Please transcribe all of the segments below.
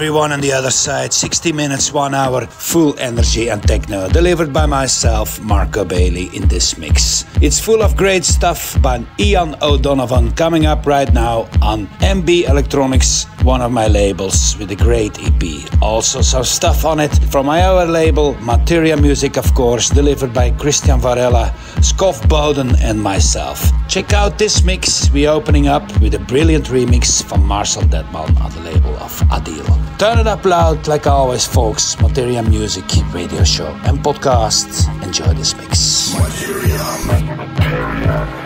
everyone on the other side, 60 minutes, 1 hour, full energy and techno, delivered by myself, Marco Bailey, in this mix. It's full of great stuff by Ian O'Donovan coming up right now on MB Electronics, one of my labels, with a great EP. Also some stuff on it from my other label, Materia Music of course, delivered by Christian Varela, Scoff Bowden and myself. Check out this mix, we are opening up with a brilliant remix from Marcel Dettmann on the label of Adi deal. Turn it up loud, like always, folks. Materia Music Radio Show and podcast. Enjoy this mix. Materia. Materia.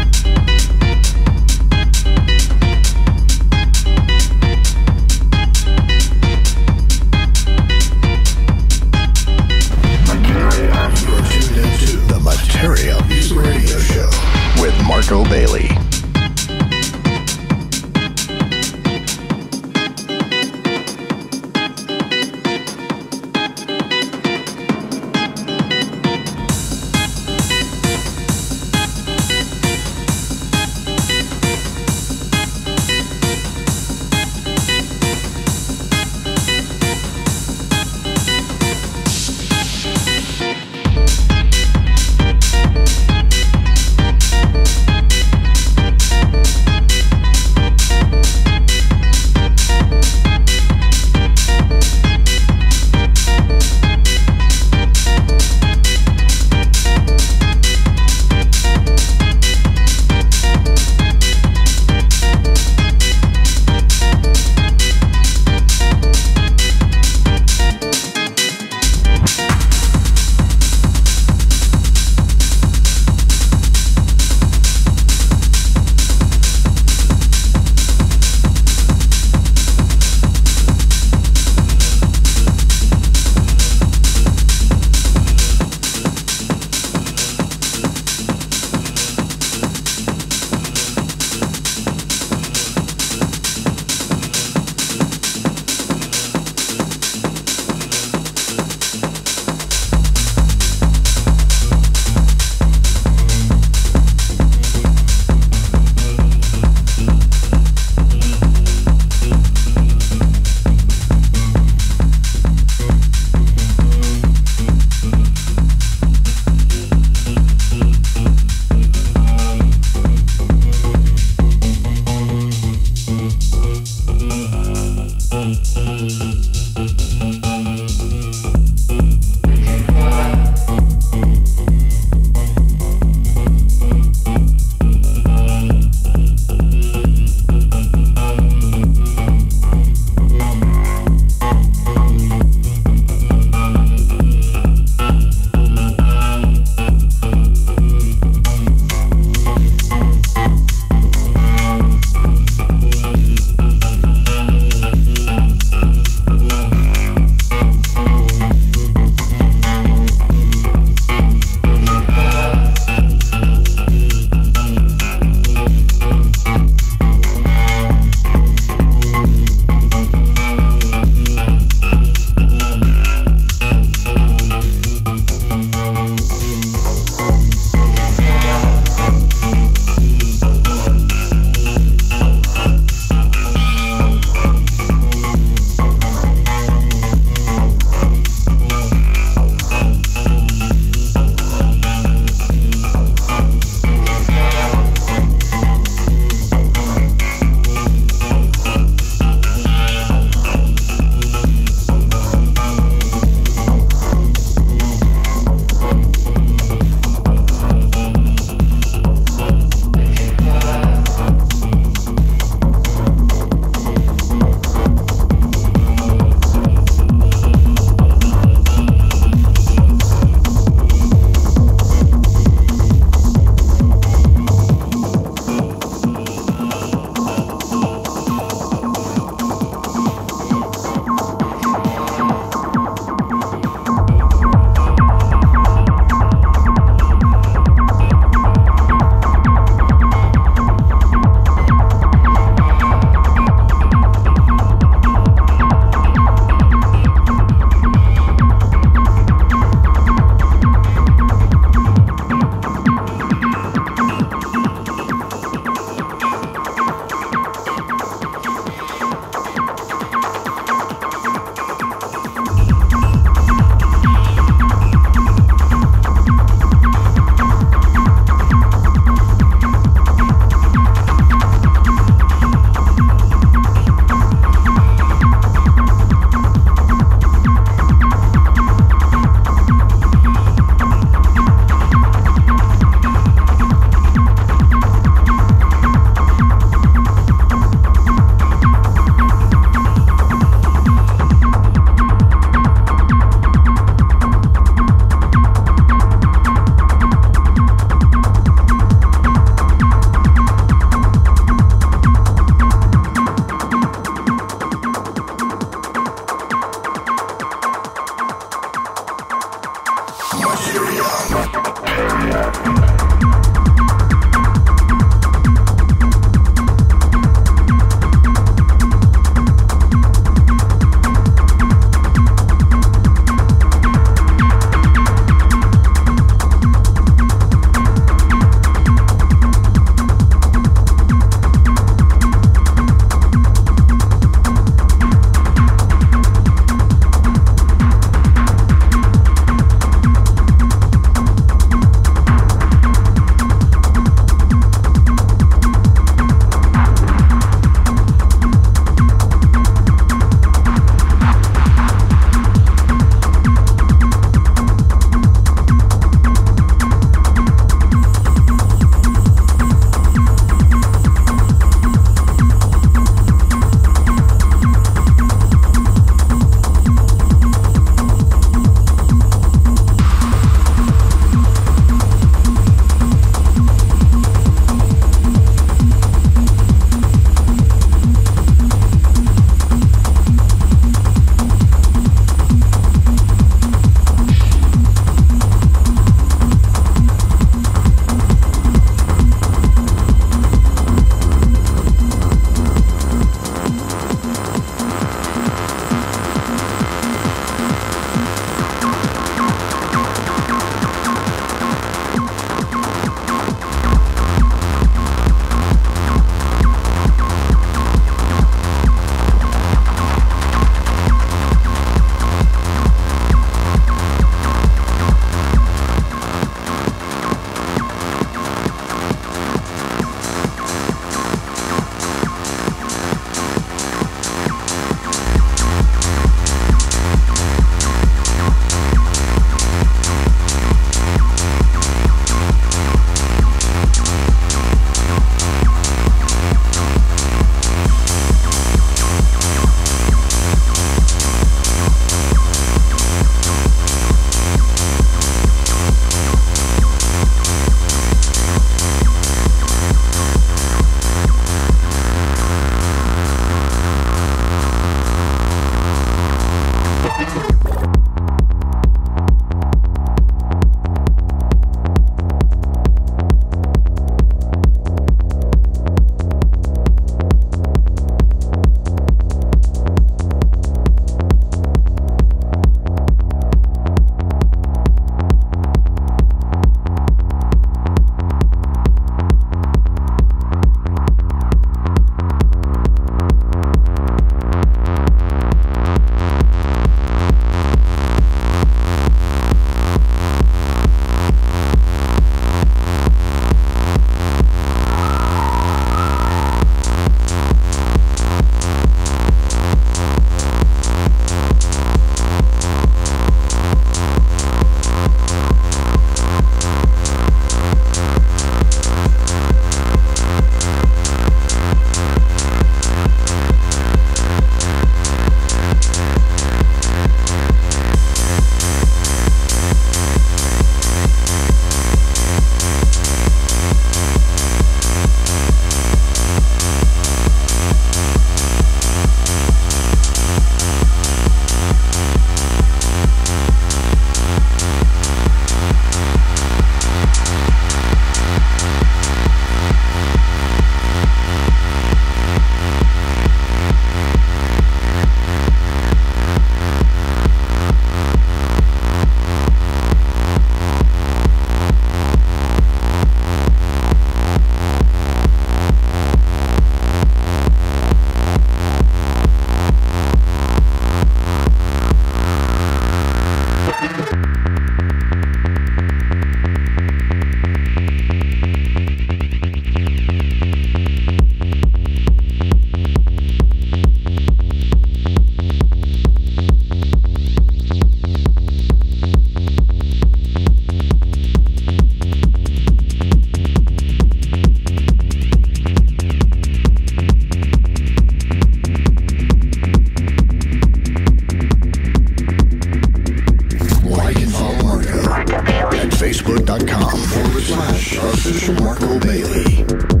Facebook.com forward slash official Marco Bailey.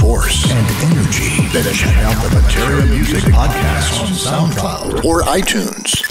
Force and energy, then check out the Materia Music Podcast on SoundCloud or iTunes.